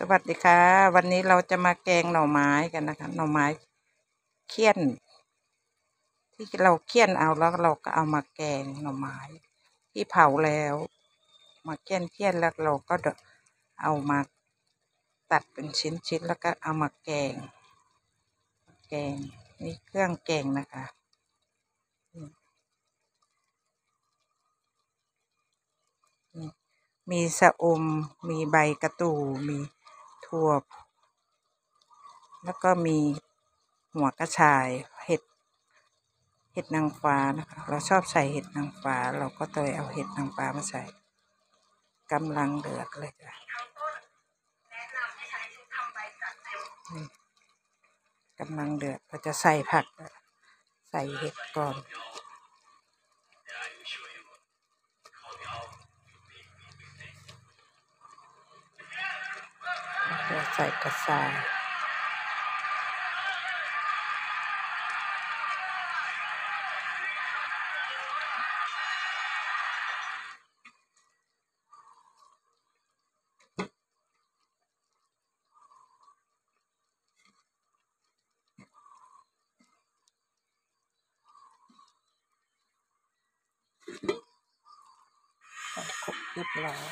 สวัสดีค่ะ วันนี้เราจะมาแกงหน่อไม้กันนะคะ หน่อไม้เคี่ยน ที่เราเคี่ยนเอาแล้วเราก็เอามาแกงหน่อไม้ ที่เผาแล้ว มาเคี่ยนเคี่ยนแล้วเราก็เอามาตัดเป็นชิ้นๆแล้วก็เอามาแกง แกงนี่เครื่องแกงนะคะมีสะอม มีใบกระตูมี ถั่ว แล้วก็มีหัวกระชายเห็ด เห็ดนางฟ้านะคะ เราชอบใส่เห็ดนางฟ้า เราก็เลยเอาเห็ดนางฟ้ามาใส่กำลังเดือดเลยจ้ะกำลังเดือดเราจะใส่ผัก ใส่เห็ดก่อน ราใส่กระชายครบเรียบร้อย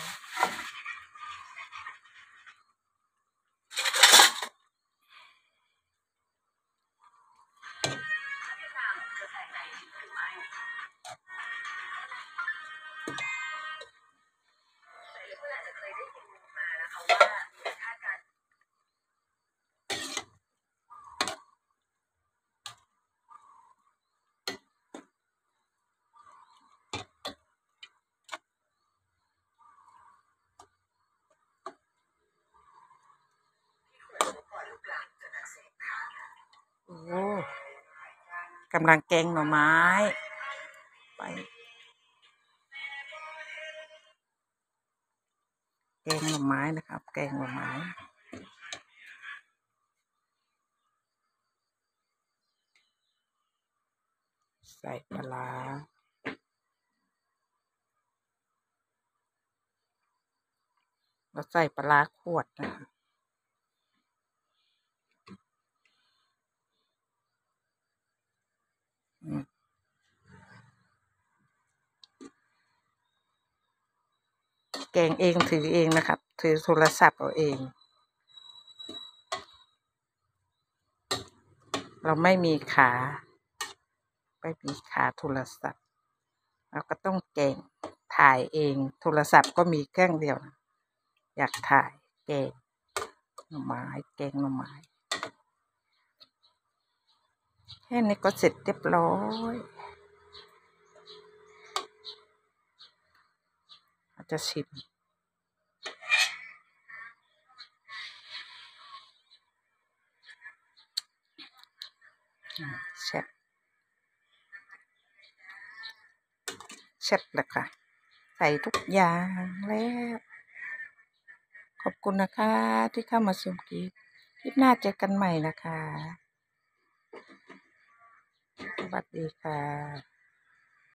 กำลังแกงหน่อไม้ ไปแกงหน่อไม้นะครับ แกงหน่อไม้ใส่ปลาเราใส่ปลาร้าขวดนะคะ แกงเองถือเองนะครับ ถือโทรศัพท์เอาเอง เราไม่มีขา ไม่มีขาโทรศัพท์ เราก็ต้องแกงถ่ายเอง โทรศัพท์ก็มีเครื่องเดียวนะอยากถ่ายแกงหน่อไม้แกงหน่อไม้แค่นี้ก็เสร็จเรียบร้อยอาจ จะชิมแซ่บแซ่บเลยค่ะ ใส่ทุกอย่างแล้ว ขอบคุณนะคะ ที่เข้ามาชมคลิปคลิปหน้าเจอกันใหม่นะคะ สวัสดีค่ะ